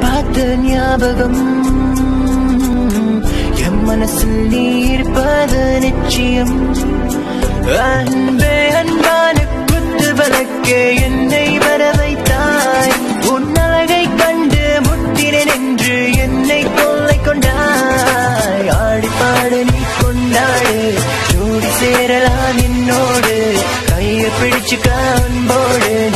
பார்த்த ஞாபகம். என் மனசில் நீ இருப்பது நிச்சயம். அன்பே அன்பான குத்து வழக்கே என்னை வர வைத்தாய். உன் அழகை கண்டு முட்டினேன் என்று என்னை கொள்ளை கொண்டாய். ஆடிப்பாடு நீ கொண்டாடு ஜோடி சேரலாம் என்னோடு. கையை பிடிச்சு காண்போடு